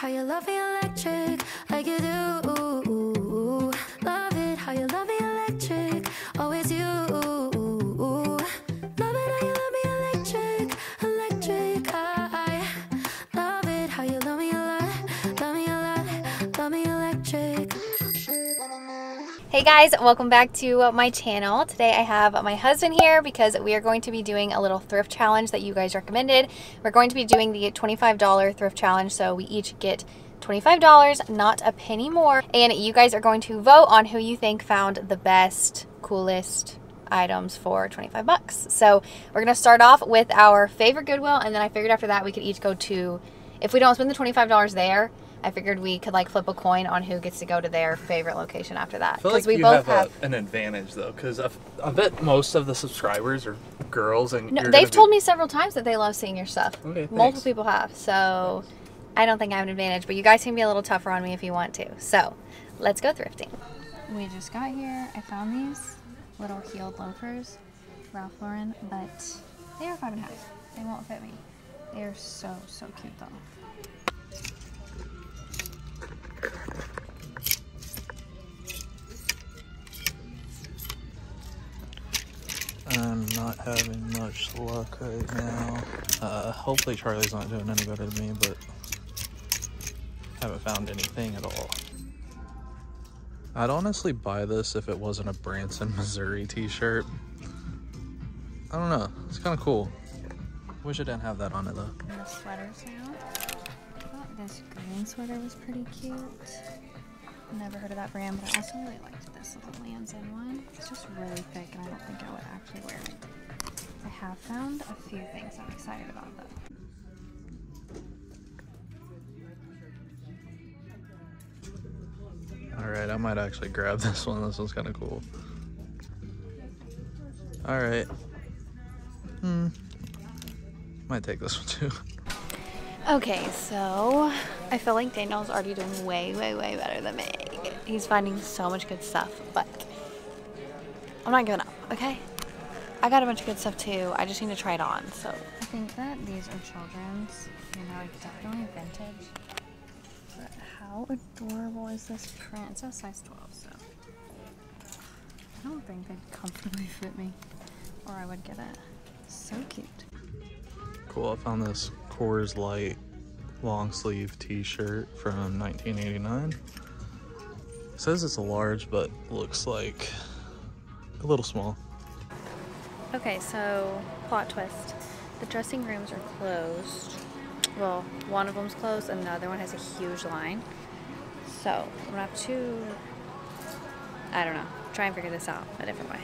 how you love me electric, like you do. Guys, welcome back to my channel. Today I have my husband here because we are going to be doing a little thrift challenge that you guys recommended. We're going to be doing the $25 thrift challenge, so we each get $25, not a penny more. And you guys are going to vote on who you think found the best, coolest items for 25 bucks. So we're gonna start off with our favorite Goodwill, and then I figured after that we could each go to, if we don't spend the $25 there, I figured we could like flip a coin on who gets to go to their favorite location after that. Because like we you both have, have. a, an advantage though, because I bet most of the subscribers are girls, and No, they've told be- me several times that they love seeing your stuff. Okay, Multiple people have. So I don't think I have an advantage, but you guys can be a little tougher on me if you want to. So let's go thrifting. We just got here. I found these little heeled loafers, Ralph Lauren, but they are five and a half. They won't fit me. They are so, so cute though. I'm not having much luck right now. Uh, hopefully Charlie's not doing any better than me, but haven't found anything at all. I'd honestly buy this if it wasn't a Branson, Missouri t-shirt. I don't know. It's kind of cool. Wish it didn't have that on it though. And the sweaters now. I thought this green sweater was pretty cute. Never heard of that brand, but I also really liked this little Lands End one. It's just really thick, and I don't think I would actually wear it. I have found a few things I'm excited about though. All right, I might actually grab this one. This one's kind of cool. All right. Hmm. Might take this one too. Okay, so I feel like Daniel's already doing way, way, way better than me. He's finding so much good stuff, but I'm not giving up, okay? I got a bunch of good stuff too. I just need to try it on, so. I think that these are children's, and they're like definitely vintage. But how adorable is this print? It's a size 12, so. I don't think they'd comfortably fit me, or I would get it. So cute. Cool. I found this Coors Light long sleeve T-shirt from 1989. It says it's a large, but looks like a little small. Okay, so plot twist. The dressing rooms are closed. Well, one of them's closed and the other one has a huge line. So I'm gonna have to, I don't know, try and figure this out a different way.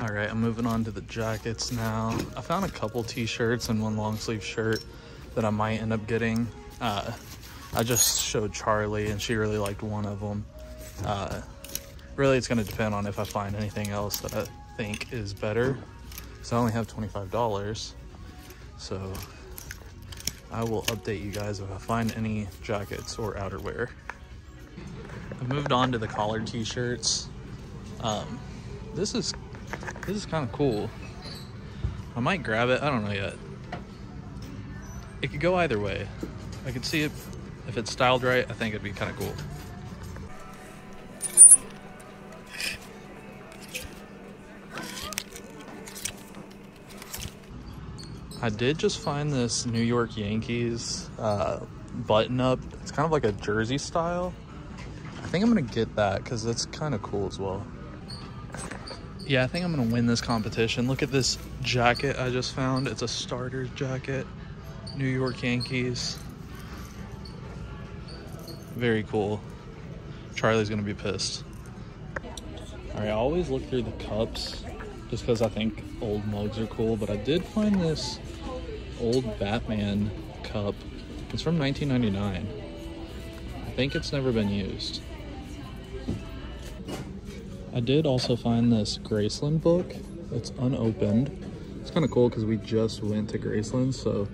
All right, I'm moving on to the jackets now. I found a couple t-shirts and one long sleeve shirt that I might end up getting. Uh, I just showed Charlie and she really liked one of them. Uh, really, it's gonna depend on if I find anything else that I think is better. So I only have $25. So I will update you guys if I find any jackets or outerwear. I've moved on to the collared t-shirts. Um, this is this is kind of cool. I might grab it. I don't know yet. It could go either way. I could see it if it's styled right. I think it'd be kind of cool. I did just find this New York Yankees uh, button up. It's kind of like a jersey style. I think I'm gonna get that because it's kind of cool as well. Yeah, I think I'm gonna win this competition. Look at this jacket I just found. It's a starter's jacket. New York Yankees. Very cool. Charlie's gonna be pissed. Alright, I always look through the cups just because I think old mugs are cool, but I did find this old Batman cup. It's from 1999. I think it's never been used. I did also find this Graceland book. It's unopened. It's kind of cool because we just went to Graceland, so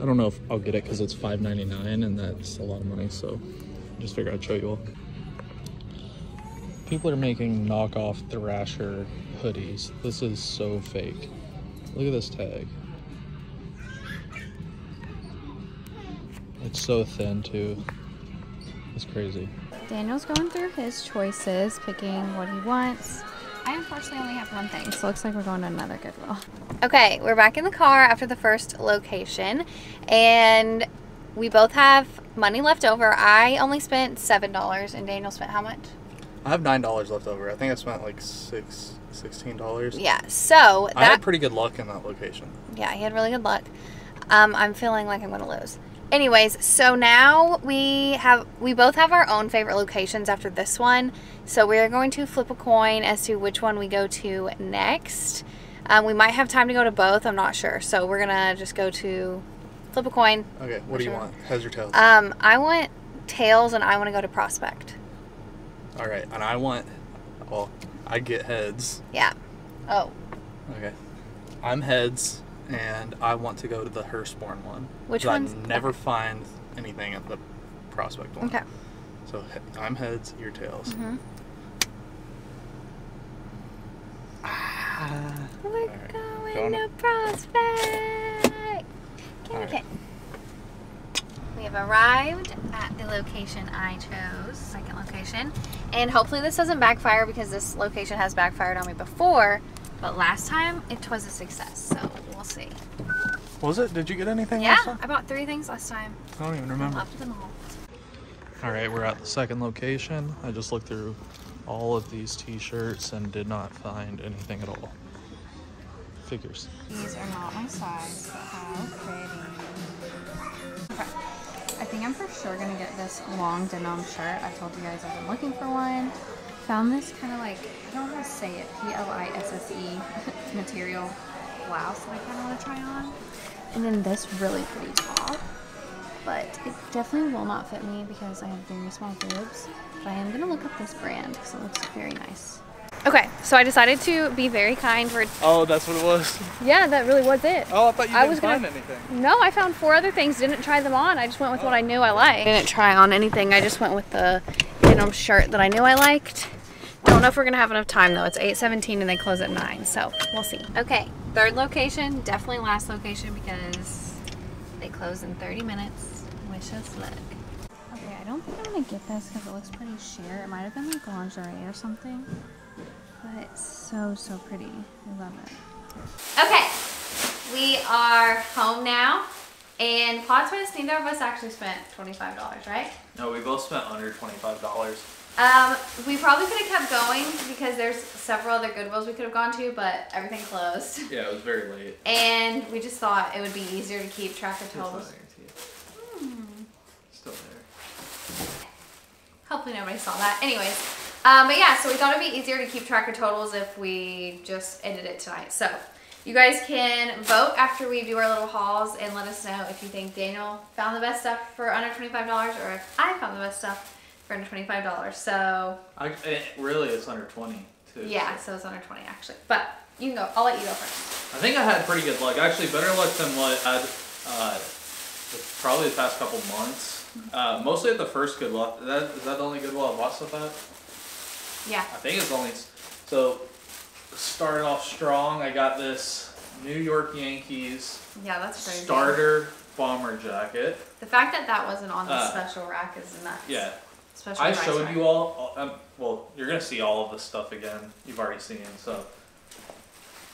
I don't know if I'll get it because it's $5.99 and that's a lot of money, so I just figure I'd show you all. People are making knockoff Thrasher hoodies. This is so fake. Look at this tag. It's so thin too. It's crazy. Daniel's going through his choices, picking what he wants. I unfortunately only have one thing, so it looks like we're going to another Goodwill. Okay, we're back in the car after the first location, and we both have money left over. I only spent $7, and Daniel spent how much? I have nine dollars left over. I think I spent like six, sixteen dollars. Yeah, so I had pretty good luck in that location. yeah, he had really good luck. Um, I'm feeling like I'm going to lose. Anyways, so now we have we both have our own favorite locations after this one. So we're going to flip a coin as to which one we go to next. Um, we might have time to go to both. I'm not sure. So we're gonna just go to flip a coin. Okay, what do you want? Heads or tails? Um, I want tails, and I want to go to Prospect. All right, and I want. Well, I get heads. Yeah. Oh, Okay. I'm heads, and I want to go to the Hurstbourne one. Which one's- I never find anything at the Prospect one. okay. So I'm heads, you're tails. Mhm. Ah. We're Alright, going going to. Prospect. Okay, Alright. okay. We have arrived at the location I chose, second location. And hopefully this doesn't backfire because this location has backfired on me before. But last time it was a success, so we'll see. Was it? Did you get anything Yeah, last time? I bought three things last time. I don't even remember. Left them all. All right, we're at the second location. I just looked through all of these t-shirts and did not find anything at all. Figures. These are not my size, but how pretty. Okay. I think I'm for sure gonna get this long denim shirt. I told you guys I've been looking for one. Found this kind of like, I don't know how to say it, P-L-I-S-S-E material blouse that I kind of want to try on. And then this really pretty top. But it definitely will not fit me because I have very small boobs. But I am gonna look up this brand because it looks very nice. Okay, so I decided to be very kind. For Oh, that's what it was. yeah, that really was it. Oh, I thought you I didn't was gonna- find anything. No, I found four other things. Didn't try them on. I just went with what I knew I liked. Didn't try on anything. I just went with the denim shirt that I knew I liked. Don't know if we're gonna have enough time though. It's 8:17 and they close at 9, so we'll see. Okay, third location, definitely last location because they close in 30 minutes. Wish us luck. Okay, I don't think I'm gonna get this because it looks pretty sheer. It might have been like lingerie or something, but it's so so pretty. I love it. Okay, we are home now. And Plot Twist, neither of us actually spent $25, right? No, we both spent under twenty-five dollars. Um, we probably could have kept going because there's several other Goodwills we could have gone to, but everything closed. Yeah, it was very late. And we just thought it would be easier to keep track of It's not totals. guaranteed. Still there. Hopefully nobody saw that. Anyways, um, but yeah, so we thought it'd be easier to keep track of totals if we just ended it tonight. So you guys can vote after we do our little hauls and let us know if you think Daniel found the best stuff for under $25 or if I found the best stuff for under $25. So I, it, really, it's under twenty too. yeah, so it's under 20 actually. But you can go. I'll let you go first. I think I had pretty good luck. Actually, better luck than what I'd uh, probably the past couple months. Uh, mostly at the first good luck. Is that is that the only good luck I've lost with at? Yeah. I think it's only so. Started off strong. I got this New York Yankees Yeah, that's crazy. starter bomber jacket. The fact that that wasn't on the Uh, special rack is nuts. Yeah, Special I showed rack. you all. Um, well, you're gonna see all of this stuff again. You've already seen. So,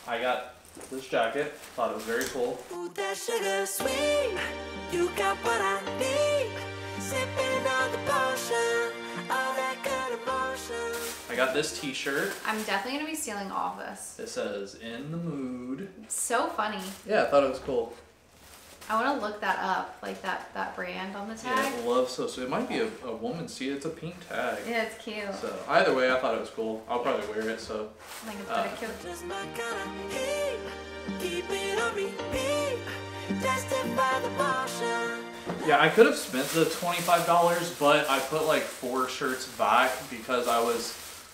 I got this jacket. Thought it was very cool. Ooh, got this T-shirt. I'm definitely gonna be stealing all of this. It says "In the Mood." It's so funny. Yeah, I thought it was cool. I want to look that up, like that that brand on the tag. Yeah, love so sweet. It might be a, a woman. See, it's a pink tag. Yeah, it's cute. So either way, I thought it was cool. I'll probably wear it. So I think it's uh, pretty cute. Kind of heat. Keep it on repeat. Justify the motion. yeah, I could have spent the twenty five dollars, but I put like four shirts back because I was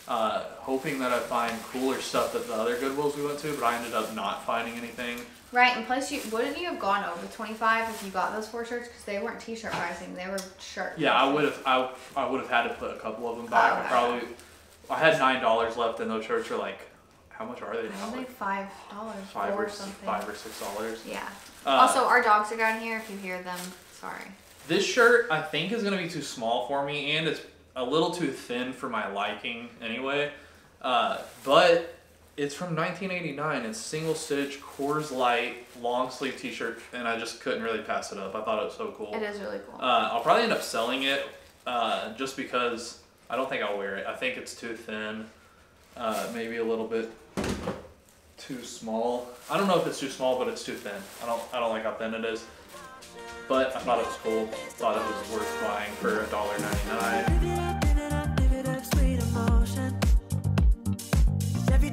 uh, hoping that I'd find cooler stuff at the other Goodwills we went to, but I ended up not finding anything. Right, and plus, you wouldn't you have gone over 25 if you got those four shirts? Because they weren't t-shirt pricing; they were shirt. Yeah, I would have. I, I would have had to put a couple of them back. Oh, I probably. I had nine dollars left, and those shirts are like, how much are they I now? think Like five dollars, five or something. five or six dollars. Yeah. Uh, also, our dogs are down here. If you hear them, sorry. This shirt I think is gonna be too small for me, and it's a little too thin for my liking anyway. Uh, but it's from 1989. It's single stitch Coors Light long sleeve T-shirt, and I just couldn't really pass it up. I thought it was so cool. It is really cool. Uh, I'll probably end up selling it uh, just because I don't think I'll wear it. I think it's too thin, uh, maybe a little bit too small. I don't know if it's too small, but it's too thin. I don't I don't like how thin it is. But I thought it was cool. Thought it was worth buying for $1.99.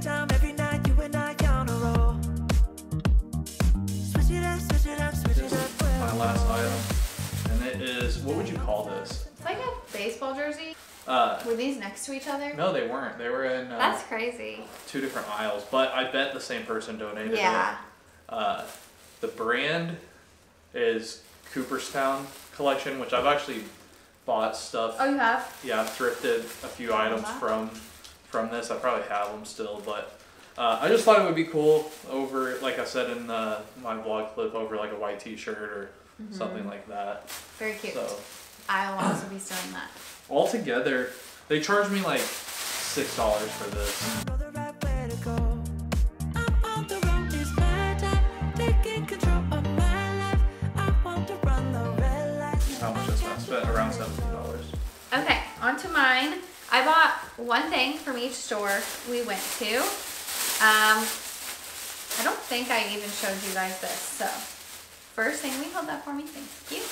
time, every night, you and I on a roll. Switch it up, switch it up, switch it up. My last item, and it is what would you call this? it's like a baseball jersey. Uh, Were these next to each other? no, they weren't. They were in uh, That's crazy. two different aisles, but I bet the same person donated it. Yeah. Uh, the brand is Cooperstown Collection, which I've actually bought stuff. Oh, you have? Yeah, I've thrifted a few items from from this. I probably have them still, but uh, I just thought it would be cool over, like I said in the, my vlog clip, over like a white T-shirt or Mm-hmm. something like that. Very cute. So I'll also be selling that. altogether, they charged me like six dollars for this. Know the right way to go. I'm on the road, it's my time. Taking control of my life. I want to run the red light. How much I spent? I spent around seventeen dollars. Okay, on to mine. I bought one thing from each store we went to. Um, I don't think I even showed you guys this. So, first thing, we hold that for me. Thank you.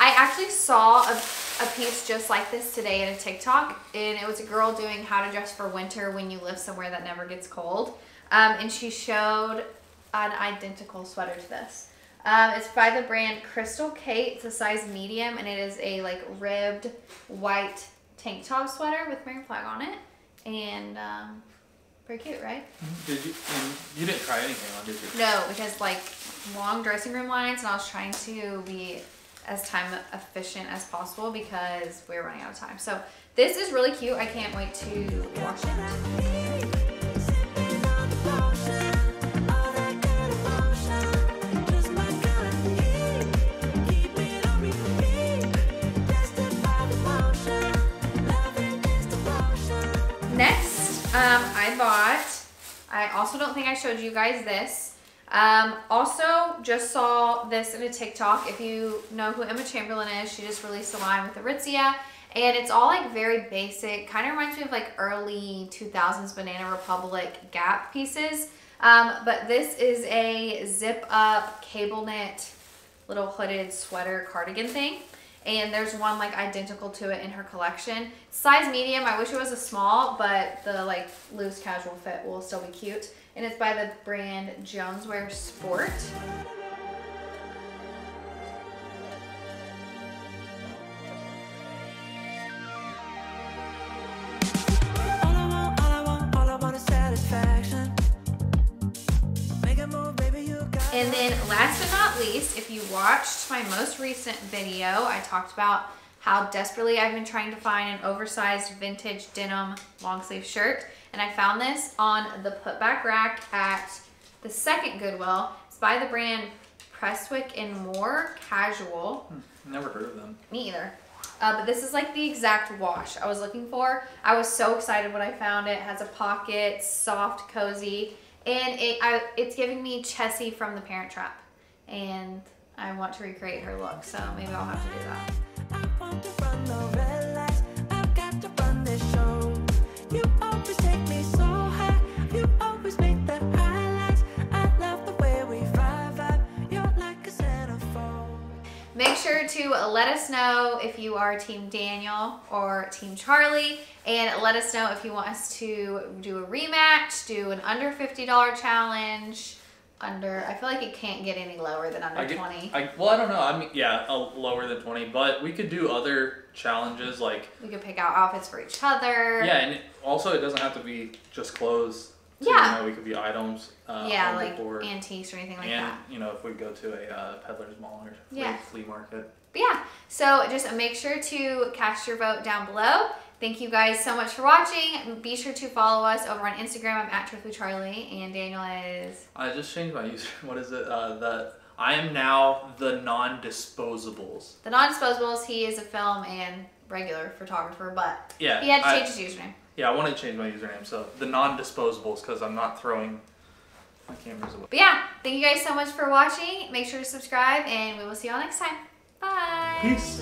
I actually saw a, a piece just like this today in a TikTok, and it was a girl doing how to dress for winter when you live somewhere that never gets cold. Um, and she showed an identical sweater to this. Um, it's by the brand Crystal Kate. It's a size medium, and it is a like ribbed white tank top sweater with American flag on it, and um, pretty cute, right? Did you? And you didn't try anything on, did you? No, because like long dressing room lines, and I was trying to be as time efficient as possible because we are running out of time. So this is really cute. I can't wait to wash it. Um, I bought. I also don't think I showed you guys this. Um, also, just saw this in a TikTok. If you know who Emma Chamberlain is, she just released a line with Aritzia. And it's all like very basic. Kind of reminds me of like early 2000s Banana Republic Gap pieces. Um, but this is a zip up cable knit little hooded sweater cardigan thing. And there's one like identical to it in her collection. Size medium, I wish it was a small, but the like loose casual fit will still be cute. And it's by the brand Joneswear Sport. You watched my most recent video, I talked about how desperately I've been trying to find an oversized vintage denim long sleeve shirt. And I found this on the putback rack at the second Goodwill. It's by the brand Presswick and More Casual. Never heard of them. Me either. Uh, but this is like the exact wash I was looking for. I was so excited when I found it. it has a pocket, soft, cozy, and it I, it's giving me Chessy from The Parent Trap. And I want to recreate her look, so maybe I'll have to do that. Make sure to let us know if you are Team Daniel or Team Charlie, and let us know if you want us to do a rematch, do an under $50 challenge. Under, I feel like it can't get any lower than under I get, 20. I, well, I don't know. I mean, yeah, a, lower than 20, but we could do other challenges like, We could pick out outfits for each other. yeah, and it, also it doesn't have to be just clothes. too, Yeah. You know, we could be items. Uh, yeah, like board. antiques or anything like and, that. you know, if we go to a uh, peddler's mall or flea, Yeah. flea market. But yeah, so just make sure to cast your vote down below. Thank you guys so much for watching. Be sure to follow us over on Instagram. I'm at Truthfully Charlie, and Daniel is. I just changed my user. What is it? Uh, that I am now the non-disposables. The non-disposables, he is a film and regular photographer, but Yeah, he had to I- change his username. Yeah, I wanted to change my username. So the non-disposables because I'm not throwing my cameras away. But yeah, thank you guys so much for watching. Make sure to subscribe, and we will see you all next time. Bye. Peace.